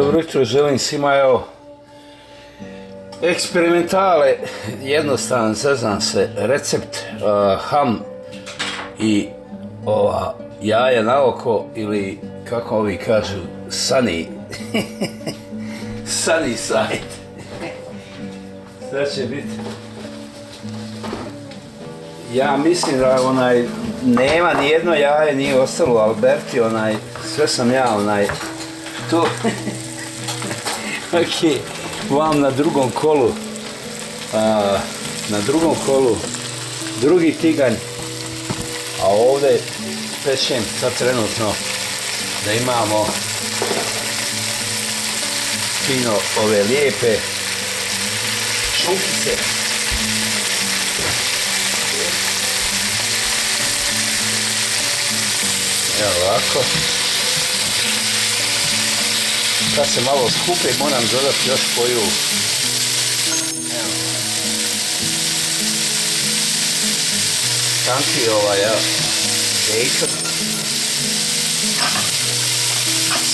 ujutro želim svima evo eksperimentale, jednostavan, zezam se, recept uh, ham i ova jaja na oko ili kako ovi kažu sunny. Sunny side. Šta će biti. Ja mislim da onaj nema ni jedno jaje nije ostalo Alberti onaj sve sam ja onaj tu ok vam na drugom kolu na drugom kolu drugi tiganj a ovdje pečem sad trenutno da imamo fino ove lijepe šunkice. Evo ovako kad se malo skupe moram dodati još koju. Tanki ovaj evo bacon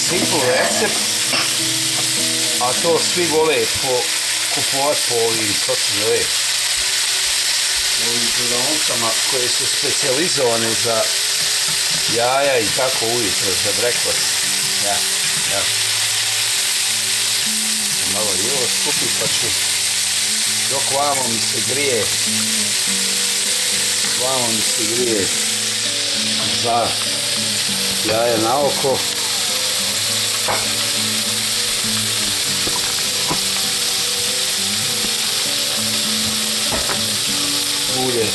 simple recept. A to svi vole po kupovat po ovim kako se zove ovim prodavnicama koje su specijalizovane za jaja i tako ujutro za breakfast. Ja, ja malo i ovo skupi pa ću dok vamo mi se grije. Vamo mi se grije. Za jaje na oko. Ulje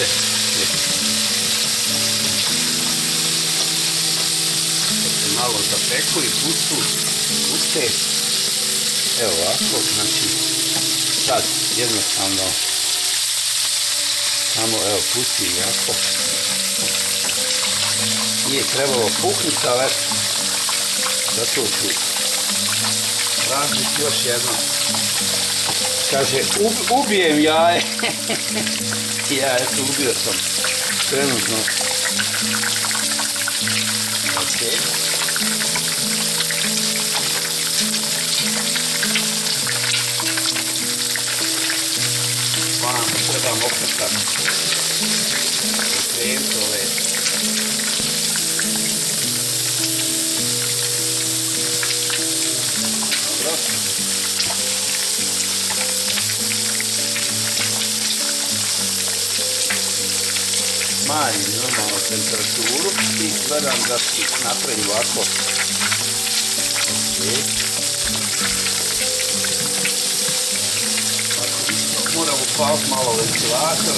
ovdje. Da se malo zapeku i pustu, puste. Evo ovako, znači sad jednostavno samo evo pusti jako. Nije trebalo puknuti, ali zato ću razbiti još jedno. Kaže, ub, ubijem jaje. ja, eto, ubio sam. Trenutno. Ok. Vam trebam okretat. Okrenuti ove. Dobro. Smanjim normalno temperaturu i gledam da si napravim ovako. Okay. moram upaliti malo ventilator.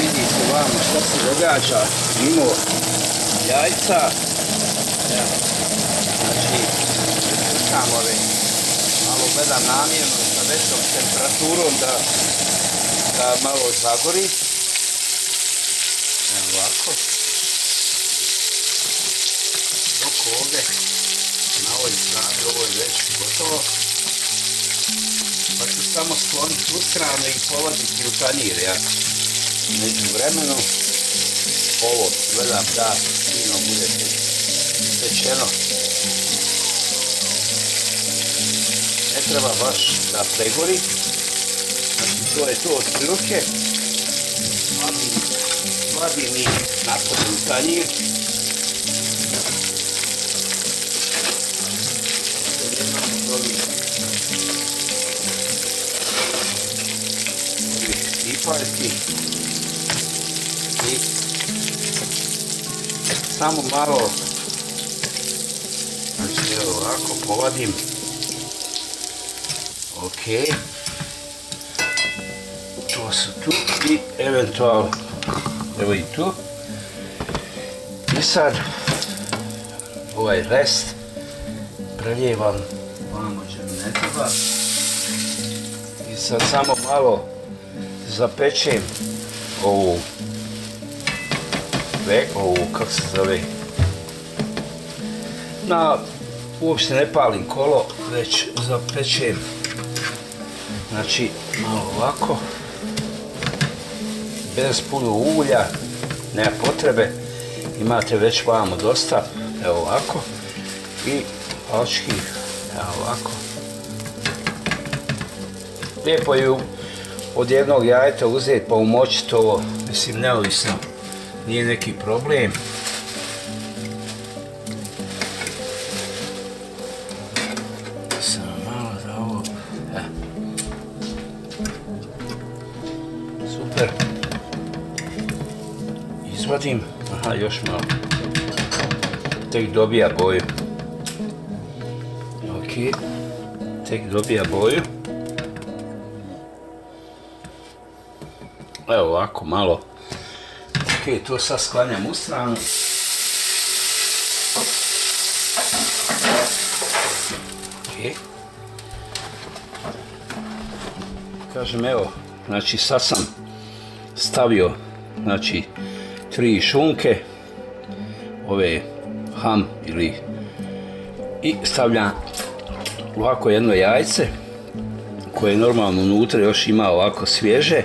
Vidite vamo šta se događa mimo jajca. Znači crkam ove malo gledam namjerno većom temperaturom da, da malo zagori. Evo ovako. Dok ovdje na ovoj strani ovo je već gotovo. Pa ću samo skloniti tu stranu i polaziti u tanjir. Ja. Među vremenu ovo gledam da fino bude pečeno. Treba baš da pregori. Znači to je to od prilike. Vadim, vadim i napolju u tanjir. I samo malo znači ovako povadim ok to su tu i eventualno evo i tu. I sad ovaj rest prelijevam. Vamo će mi ne treba. I sad samo malo zapečem ovu ve, ovu kako se zove? Na uopšte ne palim kolo, već zapečem. Znači, malo ovako. Bez puno ulja, nema potrebe. Imate već vamo dosta, evo ovako. I palčki, evo ovako. Lijepo je od jednog jajeta uzeti pa umočiti ovo, mislim neovisno, nije neki problem. Izvadim, aha još malo. Tek dobija boju. Ok, tek dobija boju. Evo ovako malo. Ok, to sad sklanjam u stranu. Ok. Kažem evo, znači sad sam stavio znači tri šunke, ove ham ili i stavljam ovako jedno jajce koje normalno unutra još ima ovako svježe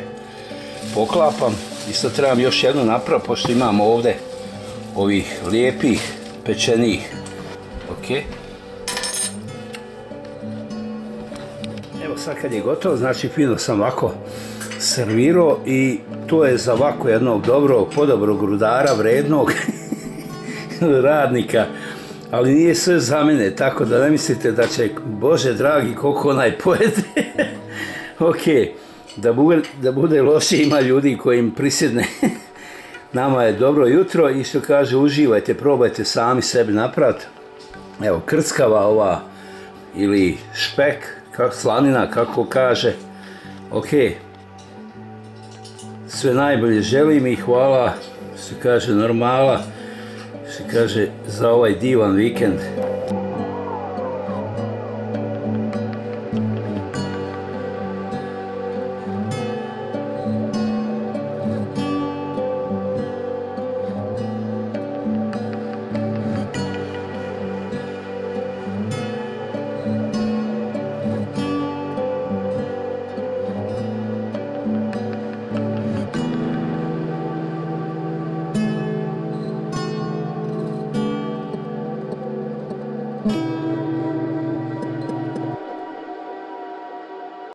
poklapam. Isto trebam još jednu napraviti, pošto imam ovdje ovih lijepih pečenih. Ok. Evo sad kad je gotovo, znači fino sam ovako servirao i to je za ovako jednog dobrog, podobrog rudara, vrednog radnika. Ali nije sve za mene, tako da ne mislite da će, Bože dragi, koliko onaj pojede. ok da bude, da bude loše ima ljudi koji im prisjedne nama je dobro jutro i što kaže uživajte, probajte sami sebi napraviti evo krckava ova ili špek kako slanina kako kaže ok sve najbolje želim i hvala što kaže normala što kaže za ovaj divan vikend